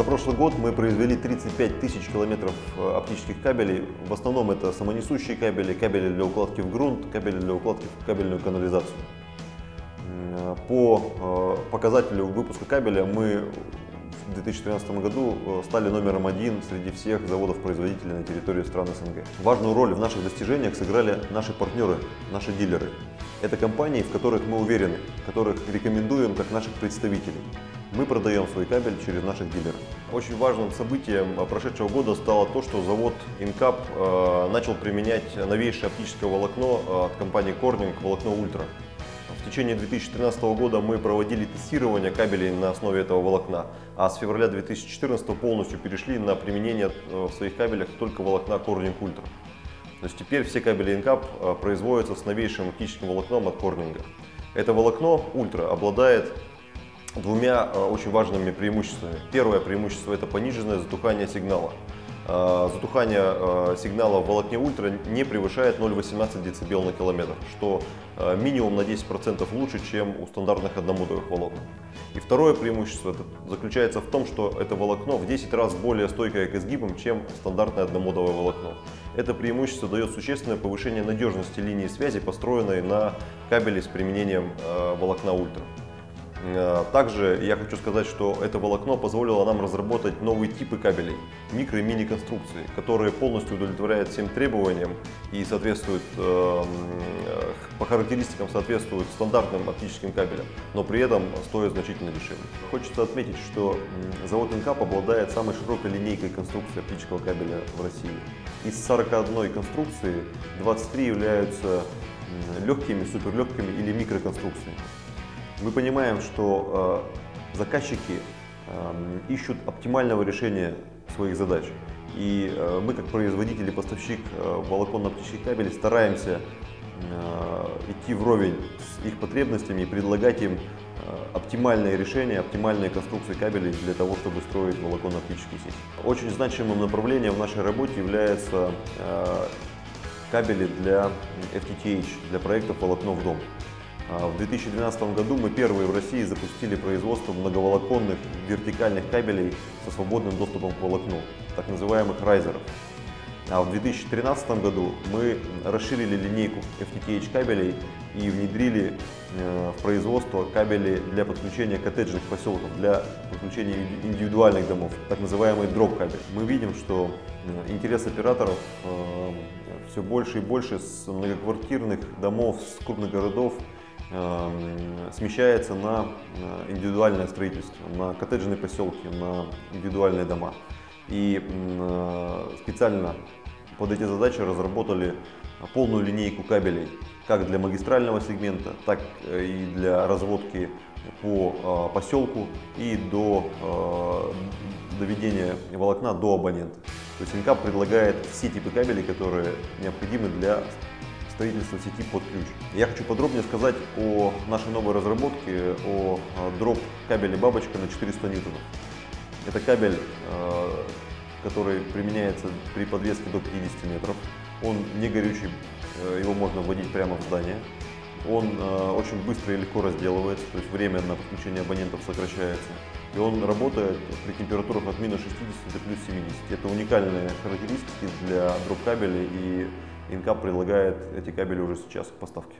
За прошлый год мы произвели 35 тысяч километров э, оптических кабелей. В основном это самонесущие кабели, кабели для укладки в грунт, кабели для укладки в кабельную канализацию. М, По э, показателю выпуска кабеля мы в 2013 году э, стали номером один среди всех заводов-производителей на территории стран СНГ. Важную роль в наших достижениях сыграли наши партнеры, наши дилеры. Это компании, в которых мы уверены, которых рекомендуем как наших представителей. Мы продаем свой кабель через наших дилеров. Очень важным событием прошедшего года стало то, что завод Инкап э, начал применять новейшее оптическое волокно э, от компании Corning, волокно Ультра. В течение 2013 года мы проводили тестирование кабелей на основе этого волокна, а с февраля 2014 полностью перешли на применение э, в своих кабелях только волокна Corning Ultra. То есть теперь все кабели Incap производятся с новейшим оптическим волокном от Corning. Это волокно Ultra обладает двумя э, очень важными преимуществами. Первое преимущество это пониженное затухание сигнала. Э, Затухание э, сигнала в волокне ультра не превышает 0,18 дБ на километр, что минимум на 10% лучше, чем у стандартных одномодовых волокон. И второе преимущество заключается в том, что это волокно в 10 раз более стойкое к изгибам, чем стандартное одномодовое волокно. Это преимущество дает существенное повышение надежности линии связи, построенной на кабеле с применением волокна ультра. Э, Также я хочу сказать, что это волокно позволило нам разработать новые типы кабелей, микро и мини конструкции, которые полностью удовлетворяют всем требованиям и соответствуют э, по характеристикам соответствуют стандартным оптическим кабелям, но при этом стоят значительно дешевле. Хочется отметить, что завод Инкап обладает самой широкой линейкой конструкции оптического кабеля в России. Из 41 конструкции 23 являются легкими, суперлегкими или микроконструкциями. Мы понимаем, что э, заказчики э, ищут оптимального решения своих задач. И э, мы, как производитель и поставщик э, волоконно-оптических кабелей, стараемся э, идти вровень с их потребностями и предлагать им э, оптимальные решения, оптимальные конструкции кабелей для того, чтобы строить волоконно-оптические сети. Очень значимым направлением в нашей работе является э, кабели для FTTH, для проектов волокно в дом. А В 2012 году мы первые в России запустили производство многоволоконных вертикальных кабелей со свободным доступом к волокну, так называемых райзеров. А в 2013 году мы расширили линейку FTTH кабелей и внедрили э, в производство кабели для подключения коттеджных поселков, для подключения инди- индивидуальных домов, так называемый дроп кабель. Мы видим, что э, интерес операторов все больше и больше с многоквартирных домов, с крупных городов смещается на э, индивидуальное строительство, на коттеджные поселки, на индивидуальные дома. И э, специально под эти задачи разработали полную линейку кабелей, как для магистрального сегмента, так э, и для разводки по поселку и до доведения волокна до абонента. То есть Инкап предлагает все типы кабелей, которые необходимы для строительства сети под ключ. Я хочу подробнее сказать о нашей новой разработке, о э, дроп кабеле бабочка на 400 ньютонов. Это кабель, э, который применяется при подвеске до 50 метров. Он не горючий, э, его можно вводить прямо в здание. Он очень быстро и легко разделывается, то есть время на подключение абонентов сокращается. И он работает при температурах от минус 60 до плюс 70. Это уникальные характеристики для дроп кабелей и Инкап предлагает эти кабели уже сейчас к поставке.